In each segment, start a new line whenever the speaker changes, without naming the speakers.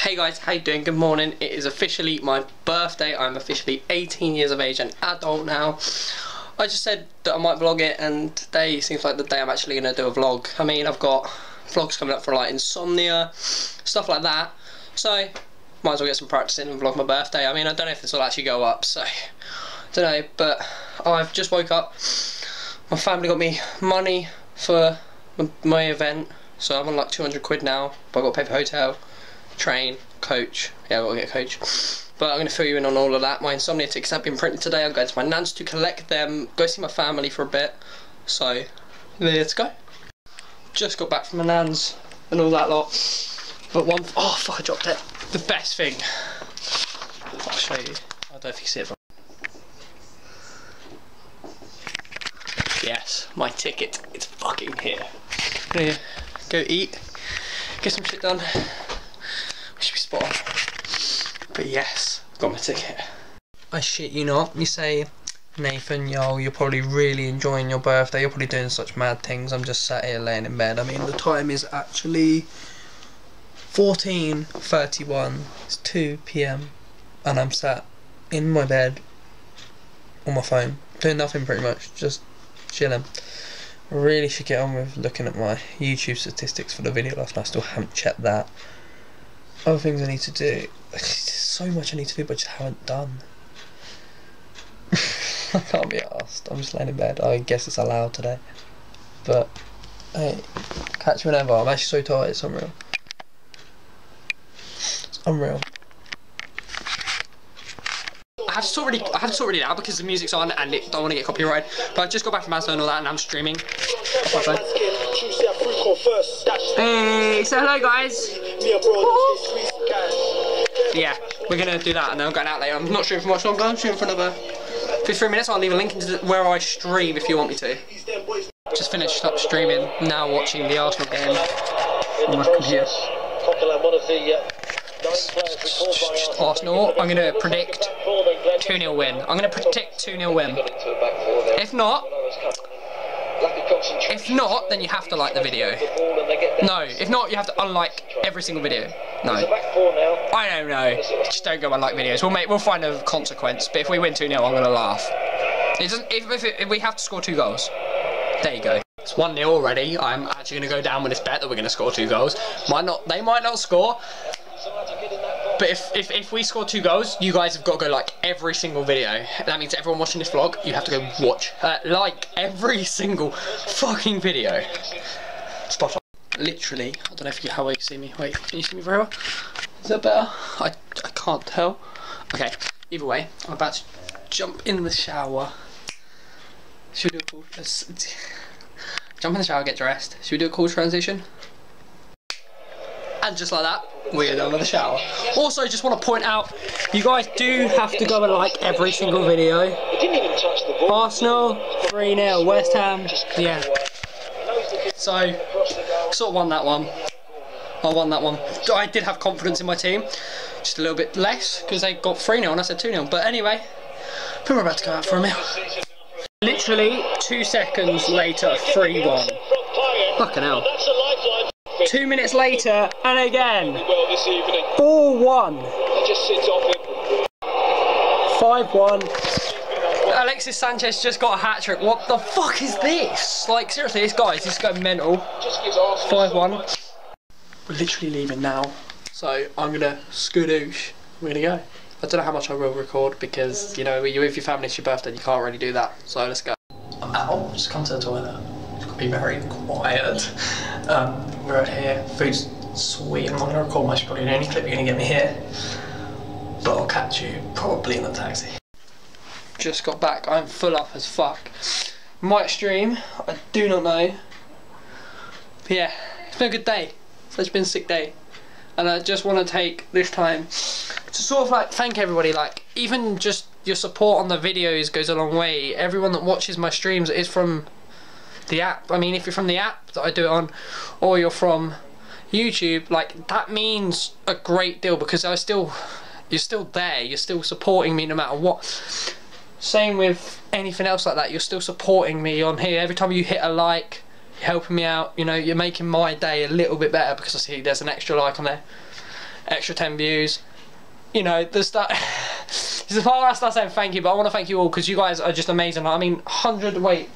Hey guys, how you doing? Good morning. It is officially my birthday. I'm officially 18 years of age and adult now. I just said that I might vlog it and today seems like the day I'm actually going to do a vlog. I mean, I've got vlogs coming up for like insomnia, stuff like that. So, might as well get some practice in and vlog my birthday. I mean, I don't know if this will actually go up, so, I don't know. But I've just woke up. My family got me money for my event. So I'm on like 200 quid now, but I've got to pay for hotel train, coach. Yeah, I've got to get a coach. But I'm going to fill you in on all of that. My insomnia tickets have been printed today. I'm going to my nan's to collect them, go see my family for a bit. So, let's go. Just got back from my nan's and all that lot. But one, oh fuck, I dropped it. The best thing. I'll show you. I don't see it. Yes, my ticket. It's fucking here. Gonna go eat, get some shit done. We should be spot on. But yes, got my ticket. I shit you not. You say, Nathan, yo, you're probably really enjoying your birthday. You're probably doing such mad things. I'm just sat here laying in bed. I mean, the time is actually 14.31. It's 2 p.m. And I'm sat in my bed on my phone, doing nothing pretty much, just chilling. Really should get on with looking at my YouTube statistics for the video last night. I still haven't checked that other things I need to do. There's so much I need to do, but I just haven't done. I can't be asked. I'm just laying in bed. I guess it's allowed today. But, hey, catch me whenever. I'm actually so tired, it's unreal. It's unreal. I have to sort really, I have to sort really now because the music's on and it don't want to get copyrighted. But I just got back from Amazon and all that, and I'm streaming. Hey, so hello, guys. Yeah, we're gonna do that and then I'm going out later. I'm not sure for much longer, I'm shooting for another 53 minutes. I'll leave a link into where I stream if you want me to. Just finished up streaming, now watching the Arsenal game on my computer. Arsenal, I'm going to predict 2-0 win. I'm going to predict 2-0 win. If not, if not, then you have to like the video. No, if not, you have to unlike every single video. No. I don't know. Just don't go and like videos. We'll make. We'll find a consequence. But if we win 2 0 I'm gonna laugh. It doesn't. If, if, if we have to score two goals, there you go. It's 1 0 already. I'm actually gonna go down with this bet that we're gonna score two goals. Might not. They might not score. But if, if, if we score two goals, you guys have got to go like every single video. That means everyone watching this vlog, you have to go watch, uh, like every single fucking video. Spot on. Literally, I don't know if you how well you see me. Wait, can you see me very well? Is that better? I, I can't tell. Okay, either way, I'm about to jump in the shower. Should we do a cool... jump in the shower, get dressed. Should we do a cool transition? And just like that, we're done with the shower. Also, just want to point out, you guys do have to go and like every single video. Arsenal, 3-0, West Ham, yeah. So, sort of won that one. I won that one. I did have confidence in my team, just a little bit less, because they got 3-0 and I said 2-0. But anyway, I think we're about to go out for a meal. Literally, two seconds later, 3-1. Fucking hell. Two minutes later, and again. 4-1. 5-1. Alexis Sanchez just got a hat-trick. What the fuck is this? Like, seriously, this guy is just going mental. 5-1. We're literally leaving now. So, I'm going to skadoosh. We're going to go. I don't know how much I will record because, you know, you're with your family, it's your birthday, you can't really do that. So, let's go. I'm out. Just come to the toilet. It's got to be very quiet. Um, we're out here, food's sweet, I'm not going to record much, probably the only clip you're going to get me here. But I'll catch you probably in the taxi. Just got back, I'm full up as fuck. Might stream, I do not know. But yeah, it's been a good day. It's been a sick day. And I just want to take this time to sort of like thank everybody, like even just your support on the videos goes a long way. Everyone that watches my streams is from the app. I mean, if you're from the app that I do it on, or you're from YouTube, like that means a great deal because I still, you're still there. You're still supporting me no matter what. Same with anything else like that. You're still supporting me on here. Every time you hit a like, you're helping me out. You know, you're making my day a little bit better because I see there's an extra like on there. extra 10 views. You know, the start. this is part of start saying thank you, but I want to thank you all because you guys are just amazing. I mean, 100. Wait,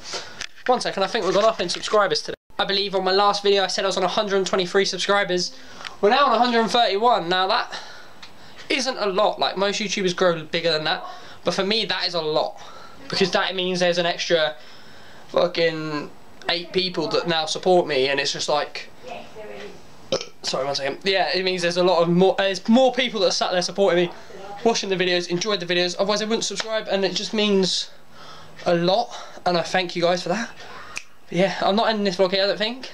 one second. I think we've got up in subscribers today. I believe on my last video I said I was on 123 subscribers. We're now on 131. Now that isn't a lot. Like most YouTubers grow bigger than that, but for me that is a lot because that means there's an extra fucking eight people that now support me, and it's just like. Sorry, one second. Yeah, it means there's a lot of more. Uh, there's more people that are sat there supporting me, watching the videos, enjoyed the videos. Otherwise, they wouldn't subscribe, and it just means a lot. And I thank you guys for that. But yeah, I'm not ending this vlog here. I don't think.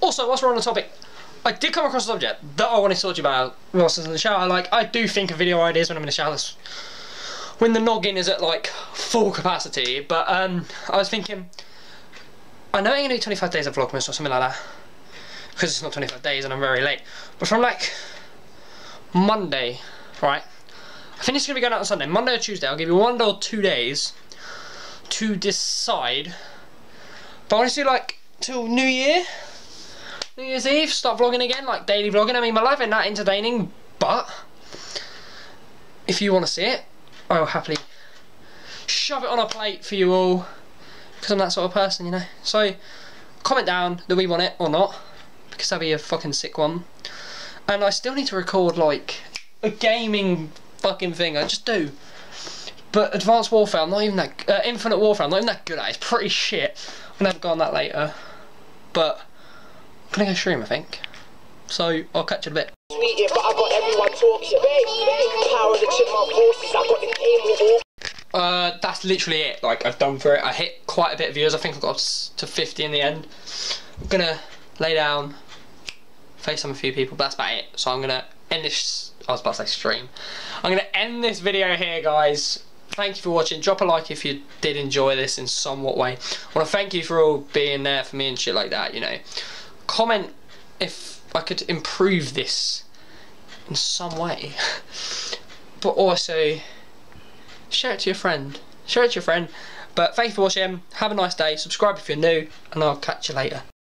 Also, whilst we're on the topic, I did come across a subject that I wanted to talk to you about whilst I was in the shower. Like, I do think of video ideas when I'm in the shower. When the noggin is at like full capacity. But um, I was thinking, I know I'm gonna do 25 days of Vlogmas or something like that because it's not 25 days and I'm very late. But from like Monday, right? I think it's gonna be going out on Sunday. Monday or Tuesday. I'll give you one or two days to decide. But I want to do like till New Year. New Year's Eve, start vlogging again, like daily vlogging. I mean, my life ain't that entertaining, but if you want to see it, I will happily shove it on a plate for you all because I'm that sort of person, you know. So, comment down do we want it or not because that'd be a fucking sick one. And I still need to record like a gaming fucking thing. I just do. But Advanced Warfare, I'm not even that. Uh, Infinite Warfare, I'm not even that good at. It. It's pretty shit. I'm gonna have go on that later. But I'm gonna go stream, I think. So I'll catch you in a bit. Uh, that's literally it. Like I've done for it. I hit quite a bit of views. I think I got to 50 in the end. I'm gonna lay down, FaceTime a few people. But that's about it. So I'm gonna end this. I was about to say stream. I'm gonna end this video here, guys. Thank you for watching. Drop a like if you did enjoy this in somewhat way. I want to thank you for all being there for me and shit like that. You know, comment if I could improve this in some way. but also share it to your friend. Share it to your friend. But thank you for watching. Have a nice day. Subscribe if you're new, and I'll catch you later.